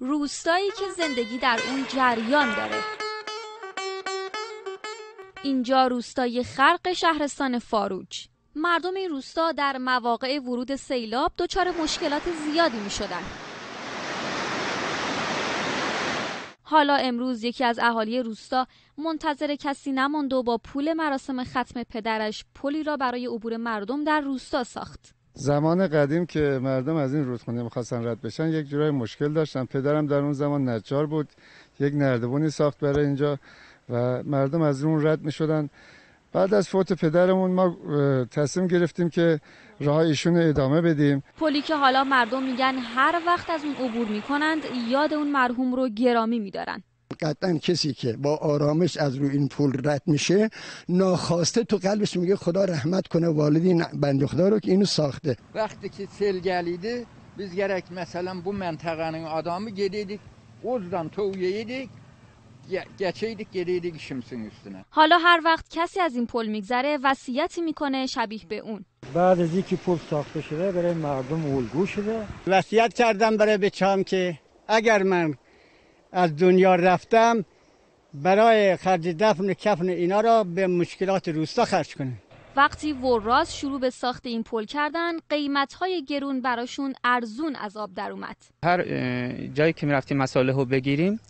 روستایی که زندگی در اون جریان داره اینجا روستای خرق شهرستان فاروج مردم این روستا در مواقع ورود سیلاب دچار مشکلات زیادی می شدن. حالا امروز یکی از اهالی روستا منتظر کسی نماند و با پول مراسم ختم پدرش پلی را برای عبور مردم در روستا ساخت. زمان قدیم که مردم از این رودخونه می‌خواستن رد بشن یک جورای مشکل داشتن. پدرم در اون زمان نجار بود یک نردبونی ساخت برای اینجا و مردم از اون رد می‌شدن. بعد از فوت پدرمون ما تصمیم گرفتیم که راه ایشون ادامه بدیم. پلی که حالا مردم میگن هر وقت از اون عبور می‌کنند یاد اون مرحوم رو گرامی میدارن. قطعا کسی که با آرامش از روی این پول رد میشه ناخواسته تو قلبش میگه خدا رحمت کنه والدین بنده خدا رو که اینو ساخته. وقتی که sel geliydi biz gerek mesela bu məntəqənin adamı gediydik gediydik işimsin üstüne حالا هر وقت کسی از این پل میگذره وصیتی می‌کنه شبیه به اون. بعد از اینکه پل ساخته شده برای مردم الگو شده. وصیت کردم برای بچه‌ام که اگر من از دنیا رفتم برای خرج دفن و کفن اینا را به مشکلات روستا خرج کنه وقتی وراز شروع به ساخت این پل کردن قیمت‌های گرون براشون ارزون از آب در اومد. هر جایی که می‌رفتیم مساله رو بگیریم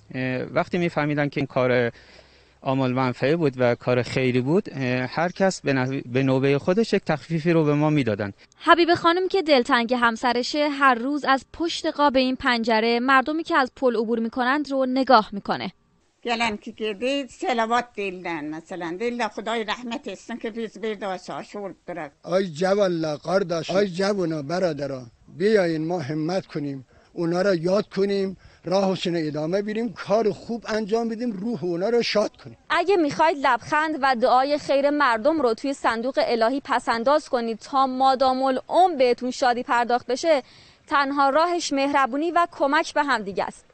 وقتی میفهمیدن که این کار آمال منفعه بود و کار خیری بود هر کس به نوبه خودش یک تخفیفی رو به ما می‌دادن. حبیب خانم که دلتنگ همسرشه هر روز از پشت قاب این پنجره مردمی که از پل عبور می‌کنند رو نگاه می‌کنه. گلن که گردید سلوات دیلدن مثلا دیل خدای رحمت استن که بیز بیرداش آشور دارد آی جوالا قارداش آی جوانا برادران بیاین ما همت کنیم اونا را یاد کنیم راهشون ادامه بریم کار خوب انجام بدیم روح اونا رو شاد کنیم. اگه می‌خواید لبخند و دعای خیر مردم رو توی صندوق الهی پسنداز کنید تا مادام العمر بهتون شادی پرداخت بشه تنها راهش مهربونی و کمک به همدیگه است.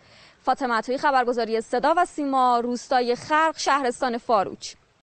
فاطمه خبرگزاری صدا و سیما روستای خرق شهرستان فاروچ.